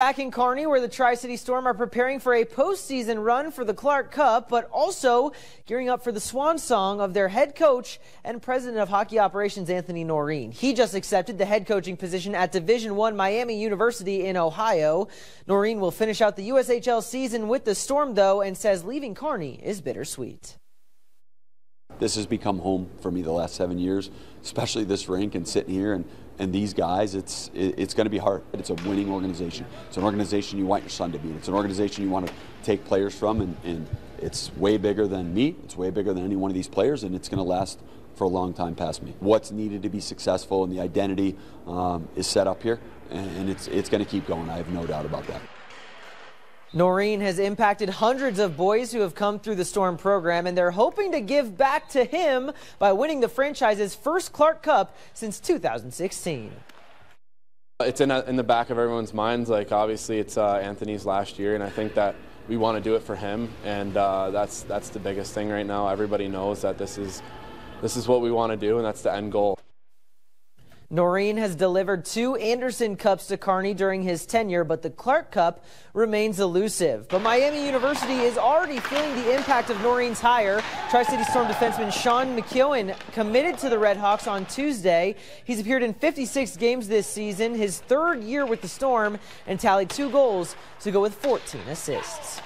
Back in Kearney, where the Tri City Storm are preparing for a postseason run for the Clark Cup, but also gearing up for the swan song of their head coach and president of hockey operations, Anthony Noreen. He just accepted the head coaching position at Division One Miami University in Ohio. Noreen will finish out the USHL season with the Storm, though, and says leaving Kearney is bittersweet. This has become home for me the last seven years, especially this rink and sitting here and and these guys, it's it's going to be hard. It's a winning organization. It's an organization you want your son to be. It's an organization you want to take players from, and, and it's way bigger than me. It's way bigger than any one of these players, and it's going to last for a long time past me. What's needed to be successful and the identity um, is set up here, and, and it's it's going to keep going. I have no doubt about that. Noreen has impacted hundreds of boys who have come through the Storm program, and they're hoping to give back to him by winning the franchise's first Clark Cup since 2016. It's in, in the back of everyone's minds. Like, obviously, it's uh, Anthony's last year, and I think that we want to do it for him, and uh, that's, that's the biggest thing right now. Everybody knows that this is, this is what we want to do, and that's the end goal. Noreen has delivered two Anderson Cups to Kearney during his tenure, but the Clark Cup remains elusive. But Miami University is already feeling the impact of Noreen's hire. Tri-City Storm defenseman Sean McKeown committed to the Redhawks on Tuesday. He's appeared in 56 games this season, his third year with the Storm, and tallied two goals to go with 14 assists.